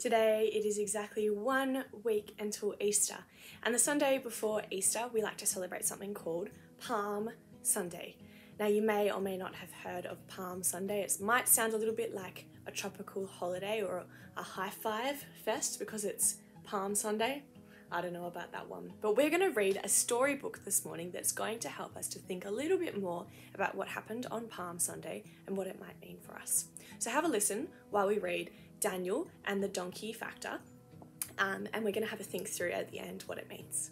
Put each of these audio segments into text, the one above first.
Today it is exactly one week until Easter, and the Sunday before Easter we like to celebrate something called Palm Sunday. Now, you may or may not have heard of Palm Sunday. It might sound a little bit like a tropical holiday or a high five fest because it's Palm Sunday. I don't know about that one. But we're going to read a storybook this morning that's going to help us to think a little bit more about what happened on Palm Sunday and what it might mean for us. So have a listen while we read Daniel and the donkey factor, um, and we're going to have a think through at the end what it means.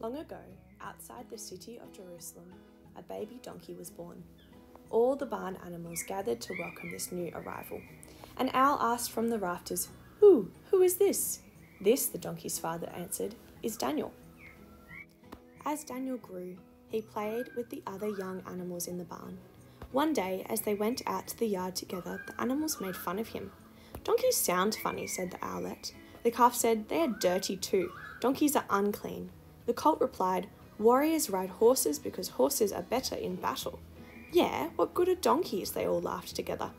Long ago, outside the city of Jerusalem, a baby donkey was born. All the barn animals gathered to welcome this new arrival. An owl asked from the rafters, Who? Who is this? This, the donkey's father answered, is Daniel. As Daniel grew, he played with the other young animals in the barn. One day, as they went out to the yard together, the animals made fun of him. Donkeys sound funny, said the owlet. The calf said, They are dirty too. Donkeys are unclean. The colt replied, Warriors ride horses because horses are better in battle. Yeah, what good are donkeys? They all laughed together.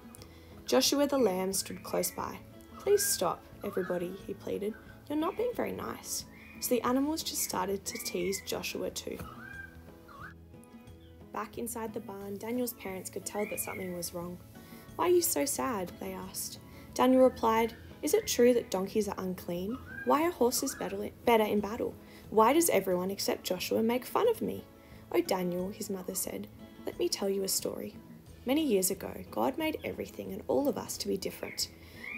Joshua the lamb stood close by. Please stop, everybody, he pleaded. You're not being very nice. So the animals just started to tease Joshua too. Back inside the barn, Daniel's parents could tell that something was wrong. Why are you so sad? they asked. Daniel replied, Is it true that donkeys are unclean? Why are horses better in battle? Why does everyone except Joshua make fun of me? Oh, Daniel, his mother said, let me tell you a story. Many years ago, God made everything and all of us to be different.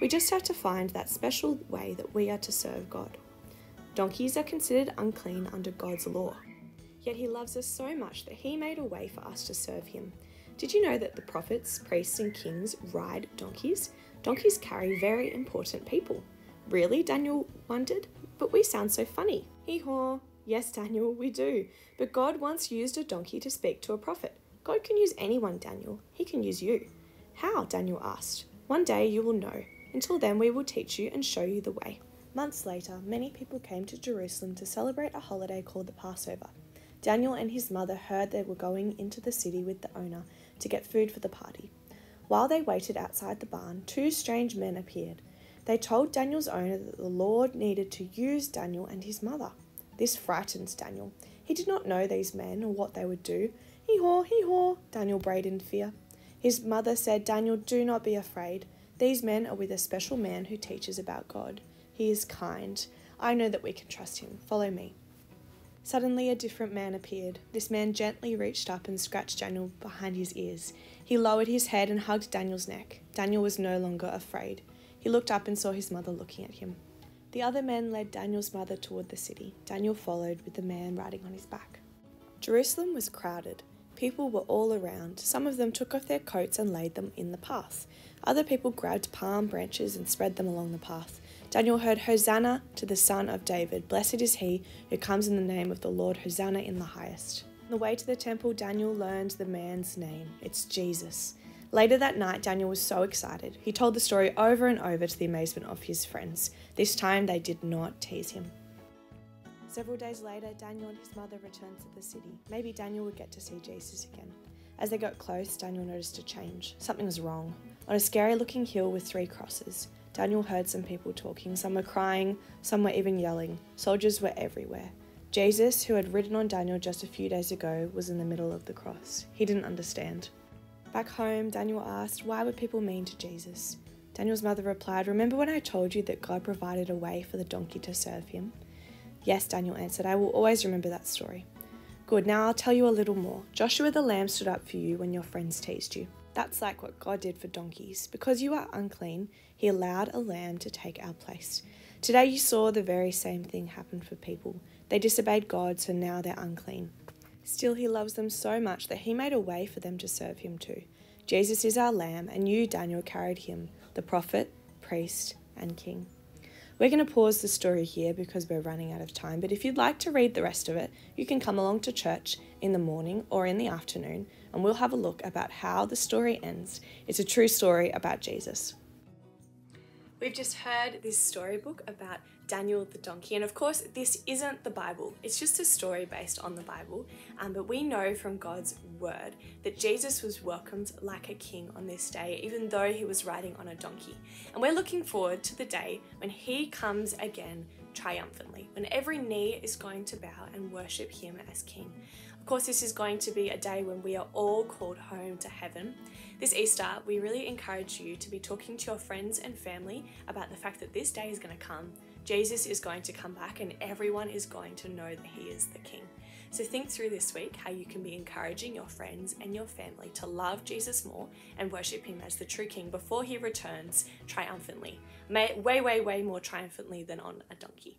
We just have to find that special way that we are to serve God. Donkeys are considered unclean under God's law. Yet He loves us so much that He made a way for us to serve Him. Did you know that the prophets, priests, and kings ride donkeys? Donkeys carry very important people. Really? Daniel wondered. But we sound so funny. Hee haw. Yes, Daniel, we do. But God once used a donkey to speak to a prophet. God can use anyone, Daniel. He can use you. How? Daniel asked. One day you will know. Until then, we will teach you and show you the way. Months later, many people came to Jerusalem to celebrate a holiday called the Passover. Daniel and his mother heard they were going into the city with the owner to get food for the party. While they waited outside the barn, two strange men appeared. They told Daniel's owner that the Lord needed to use Daniel and his mother. This frightened Daniel. He did not know these men or what they would do. Hee haw, hee haw, Daniel brayed in fear. His mother said, Daniel, do not be afraid. These men are with a special man who teaches about God. He is kind. I know that we can trust him. Follow me. Suddenly, a different man appeared. This man gently reached up and scratched Daniel behind his ears. He lowered his head and hugged Daniel's neck. Daniel was no longer afraid. He looked up and saw his mother looking at him. The other men led Daniel's mother toward the city. Daniel followed with the man riding on his back. Jerusalem was crowded. People were all around. Some of them took off their coats and laid them in the path. Other people grabbed palm branches and spread them along the path. Daniel heard, Hosanna to the Son of David. Blessed is he who comes in the name of the Lord. Hosanna in the highest. On the way to the temple, Daniel learned the man's name. It's Jesus. Later that night, Daniel was so excited. He told the story over and over to the amazement of his friends. This time, they did not tease him. Several days later, Daniel and his mother returned to the city. Maybe Daniel would get to see Jesus again. As they got close, Daniel noticed a change. Something was wrong. On a scary looking hill with three crosses, Daniel heard some people talking. Some were crying, some were even yelling. Soldiers were everywhere. Jesus, who had ridden on Daniel just a few days ago, was in the middle of the cross. He didn't understand. Back home, Daniel asked, Why were people mean to Jesus? Daniel's mother replied, Remember when I told you that God provided a way for the donkey to serve him? Yes, Daniel answered, I will always remember that story. Good, now I'll tell you a little more. Joshua the lamb stood up for you when your friends teased you. That's like what God did for donkeys. Because you are unclean, he allowed a lamb to take our place. Today you saw the very same thing happen for people. They disobeyed God, so now they're unclean. Still, he loves them so much that he made a way for them to serve him too. Jesus is our lamb, and you, Daniel, carried him, the prophet, priest, and king. We're going to pause the story here because we're running out of time, but if you'd like to read the rest of it, you can come along to church in the morning or in the afternoon and we'll have a look about how the story ends. It's a true story about Jesus. We've just heard this storybook about Daniel the donkey, and of course, this isn't the Bible, it's just a story based on the Bible. Um, but we know from God's word that Jesus was welcomed like a king on this day, even though he was riding on a donkey. And we're looking forward to the day when he comes again triumphantly, when every knee is going to bow and worship him as king. Of course, this is going to be a day when we are all called home to heaven. This Easter, we really encourage you to be talking to your friends and family about the fact that this day is going to come. Jesus is going to come back and everyone is going to know that he is the king. So think through this week how you can be encouraging your friends and your family to love Jesus more and worship him as the true king before he returns triumphantly. Way, way, way more triumphantly than on a donkey.